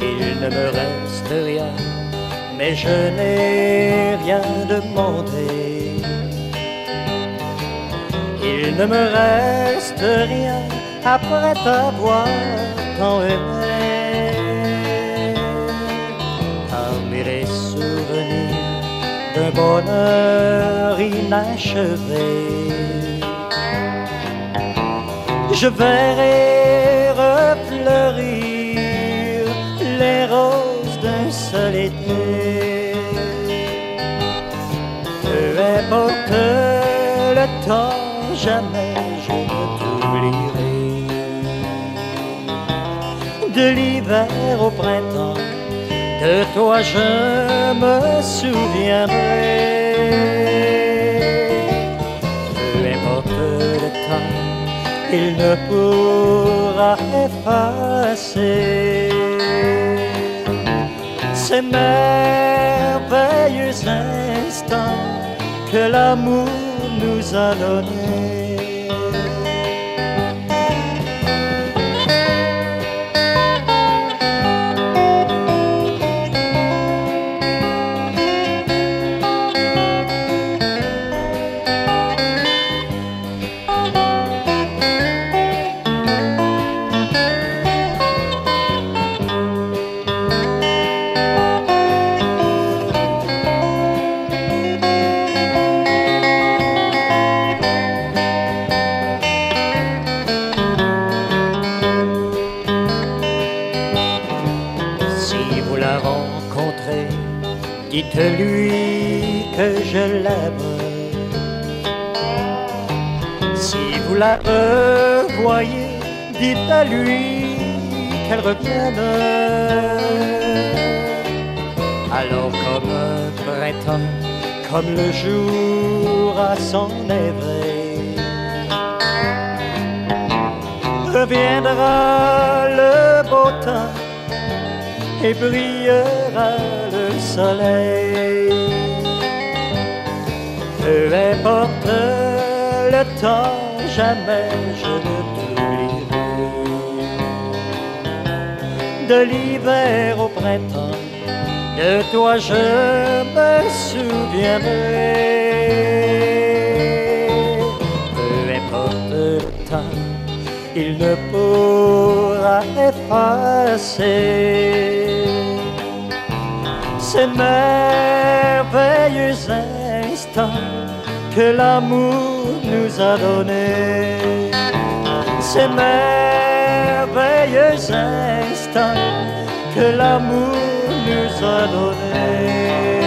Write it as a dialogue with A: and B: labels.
A: Il ne me reste rien, mais je n'ai rien demandé. Il ne me reste rien après t'avoir tant aimé. D'un bonheur inachevé, je verrai refleurir les roses d'un seul été. Peu importe le temps, jamais je ne t'oublierai. De l'hiver au printemps, de toi je me souviendrai. Peu importe le temps, il ne pourra effacer ces merveilleux instants que l'amour nous a donnés. Dites-lui que je l'aime. Si vous la revoyez, dites à lui qu'elle revienne. Alors comme un printemps, comme le jour à son éveil, reviendra le beau temps et brillera le soleil. Peu importe le temps, jamais je ne t'oublierai. De l'hiver au printemps, de toi je me souviendrai. Peu importe le temps, il ne pourra effacer ces merveilleux instants que l'amour nous a donnés. Ces merveilleux instants que l'amour nous a donnés.